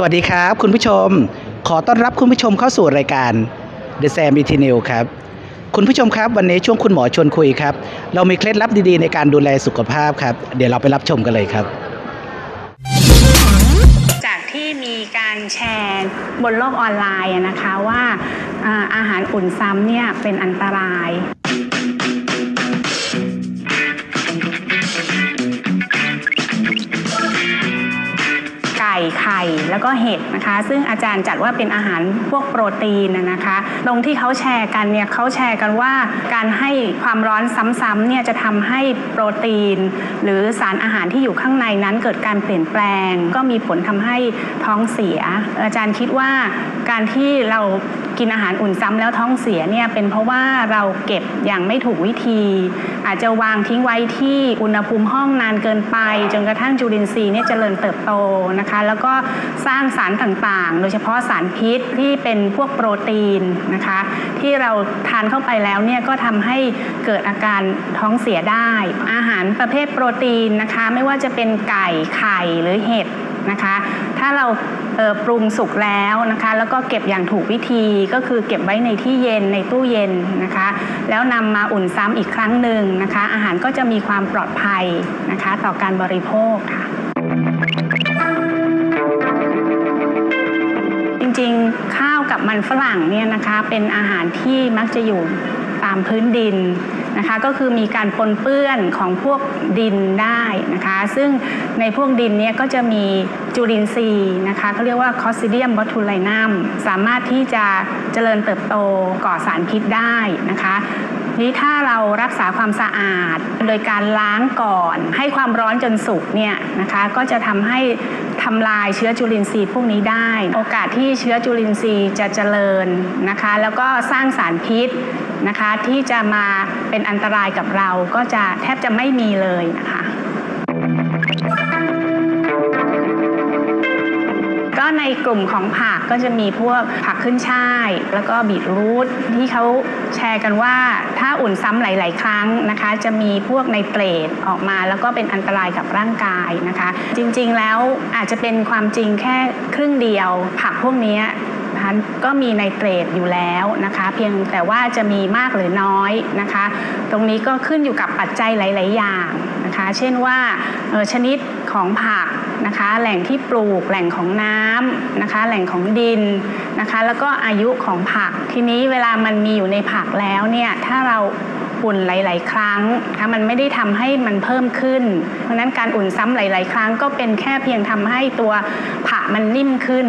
สวัสดีครับ คุณผู้ชม ขอต้อนรับคุณผู้ชมเข้าสู่รายการ The Sam e t n e w ครับ คุณผู้ชมครับวันนี้ช่วงคุณหมอชวนคุยครับ เรามีเคล็ดลับดีๆในการดูแลสุขภาพครับ เดี๋ยวเราไปรับชมกันเลยครับ จากที่มีการแชร์บนโลกออนไลน์นะคะว่าอาหารอุ่นซ้ำเนี่ยเป็นอันตราย ไก่ไข่แล้วก็เห็ดนะคะ ซึ่งอาจารย์จัดว่าเป็นอาหารพวกโปรตีนนะนะคะตรงที่เขาแชร์กันเนี่ยเขาแชร์กันว่าการให้ความร้อนซ้ำๆเนี่ยจะทำให้โปรตีน หรือสารอาหารที่อยู่ข้างในนั้นเกิดการเปลี่ยนแปลง ก็มีผลทำให้ท้องเสีย อาจารย์คิดว่าการที่เรา กินอาหารอุ่นซ้ำแล้วท้องเสียเนี่ยเป็นเพราะว่าเราเก็บอย่างไม่ถูกวิธี อาจจะวางทิ้งไว้ที่อุณหภูมิห้องนานเกินไป จนกระทั่งจุลินทรีย์เนี่ยเจริญเติบโตนะคะ แล้วก็สร้างสารต่างๆ โดยเฉพาะสารพิษที่เป็นพวกโปรตีนนะคะ ที่เราทานเข้าไปแล้วเนี่ยก็ทำให้เกิดอาการท้องเสียได้ อาหารประเภทโปรตีนนะคะ ไม่ว่าจะเป็นไก่ไข่หรือเห็ด นะคะ ถ้าเราเปรุงสุกแล้วนะคะ แล้วก็เก็บอย่างถูกวิธีก็คือเก็บไว้ในที่เย็นในตู้เย็นนะคะ แล้วนำมาอุ่นซ้ำอีกครั้งหนึ่งนะคะ อาหารก็จะมีความปลอดภัยนะคะ ต่อการบริโภคค่ะจริงๆข้าวกับมันฝรั่งเนี่ยนะคะเป็นอาหารที่มักจะอยู่ามพื้นดินนะคะก็คือมีการปนเปื้อนของพวกดินได้นะคะ ซึ่งในพวกดินเนี่ยก็จะมี จุลินทรีย์นะคะเขาเรียกว่าคอส i เดียมบอทูไลนัมสามารถที่จะเจริญเติบโตก่อสารพิษได้นะคะนี้ถ้าเรารักษาความสะอาด โดยการล้างก่อน ให้ความร้อนจนสุกเนี่ยนะคะก็จะทำให้ทำลายเชื้อจุลินทรีย์พวกนี้ได้ โอกาสที่เชื้อจุลินทรีย์จะเจริญนะคะ แล้วก็สร้างสารพิษนะคะที่จะมาเป็นอันตรายกับเราก็จะแทบจะไม่มีเลยนะคะ ในกลุ่มของผักก็จะมีพวกผักขึ้นช่าย แล้วก็บีทรูทที่เขาแชร์กันว่า ถ้าอุ่นซ้ำหลาย ๆ ครั้งนะคะ จะมีพวกไนเตรตออกมา แล้วก็เป็นอันตรายกับร่างกายนะคะ จริง ๆ แล้วอาจจะเป็นความจริงแค่ครึ่งเดียว ผักพวกนี้นะคะก็มีไนเตรตอยู่แล้วนะคะ เพียงแต่ว่าจะมีมากหรือน้อยนะคะ ตรงนี้ก็ขึ้นอยู่กับปัจจัยหลาย ๆ อย่างนะคะ เช่นว่าออชนิดของผัก นะคะ แหล่งที่ปลูก แหล่งของน้ำนะคะ แหล่งของดินนะคะ แล้วก็อายุของผัก ทีนี้เวลามันมีอยู่ในผักแล้วเนี่ยถ้าเราอุ่นหลาย ๆ ครั้งนะคะมันไม่ได้ทำให้มันเพิ่มขึ้น เพราะฉะนั้นการอุ่นซ้ำหลาย ๆ ครั้งก็เป็นแค่เพียงทำให้ตัวผักมันนิ่มขึ้น